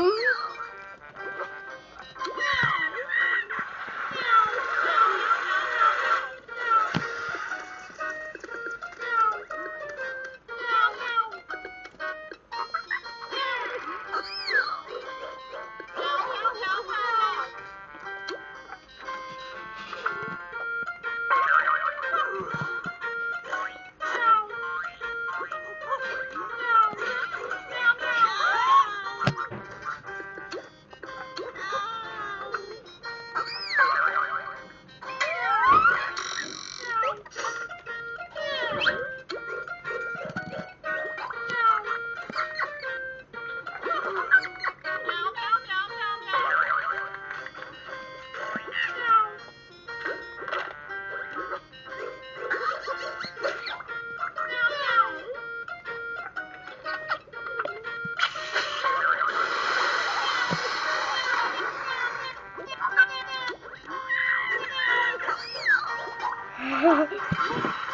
Huh? Ha ha ha.